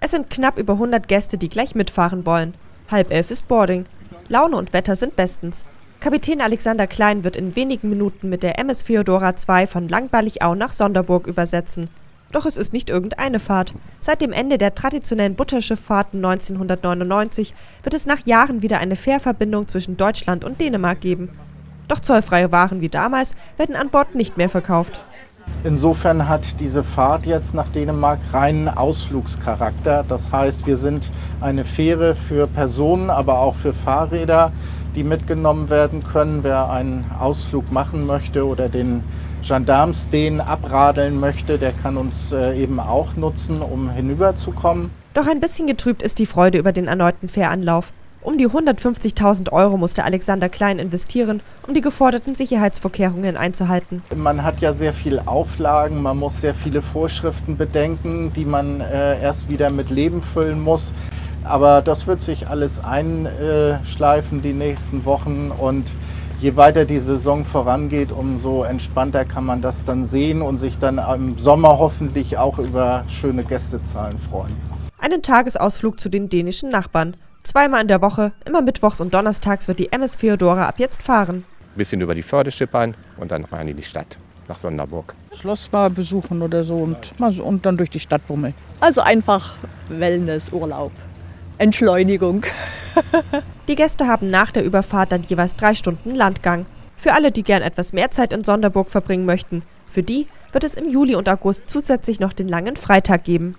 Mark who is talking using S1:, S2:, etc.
S1: Es sind knapp über 100 Gäste, die gleich mitfahren wollen. Halb elf ist Boarding. Laune und Wetter sind bestens. Kapitän Alexander Klein wird in wenigen Minuten mit der MS Feodora II von Langballigau nach Sonderburg übersetzen. Doch es ist nicht irgendeine Fahrt. Seit dem Ende der traditionellen Butterschifffahrten 1999 wird es nach Jahren wieder eine Fährverbindung zwischen Deutschland und Dänemark geben. Doch zollfreie Waren wie damals werden an Bord nicht mehr verkauft.
S2: Insofern hat diese Fahrt jetzt nach Dänemark reinen Ausflugscharakter. Das heißt, wir sind eine Fähre für Personen, aber auch für Fahrräder, die mitgenommen werden können. Wer einen Ausflug machen möchte oder den Gendarms den abradeln möchte, der kann uns äh, eben auch nutzen, um hinüberzukommen.
S1: Doch ein bisschen getrübt ist die Freude über den erneuten Fähranlauf. Um die 150.000 Euro musste Alexander Klein investieren, um die geforderten Sicherheitsvorkehrungen einzuhalten.
S2: Man hat ja sehr viele Auflagen, man muss sehr viele Vorschriften bedenken, die man äh, erst wieder mit Leben füllen muss. Aber das wird sich alles einschleifen die nächsten Wochen und je weiter die Saison vorangeht, umso entspannter kann man das dann sehen und sich dann im Sommer hoffentlich auch über schöne Gästezahlen freuen.
S1: Einen Tagesausflug zu den dänischen Nachbarn. Zweimal in der Woche, immer mittwochs und donnerstags wird die MS Feodora ab jetzt fahren.
S3: Ein bisschen über die Förde schippern und dann rein in die Stadt, nach Sonderburg.
S4: Schloss mal besuchen oder so und, und dann durch die Stadt bummeln.
S5: Also einfach Wellness, Urlaub, Entschleunigung.
S1: die Gäste haben nach der Überfahrt dann jeweils drei Stunden Landgang. Für alle, die gern etwas mehr Zeit in Sonderburg verbringen möchten, für die wird es im Juli und August zusätzlich noch den langen Freitag geben.